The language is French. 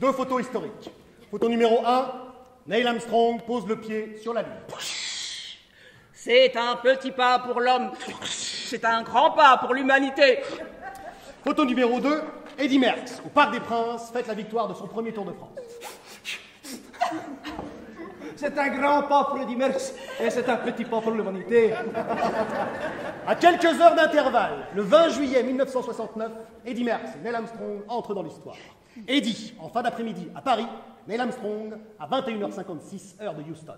Deux photos historiques. Photo numéro 1, Neil Armstrong pose le pied sur la Lune. C'est un petit pas pour l'homme. C'est un grand pas pour l'humanité. Photo numéro 2, Eddy Merckx, au Parc des Princes, fête la victoire de son premier Tour de France. C'est un grand pas pour Eddy Merckx et c'est un petit pas pour l'humanité. À quelques heures d'intervalle, le 20 juillet 1969, Eddy Merckx et Neil Armstrong entrent dans l'histoire. Eddy, en fin d'après-midi à Paris, Neil Armstrong à 21h56, heure de Houston.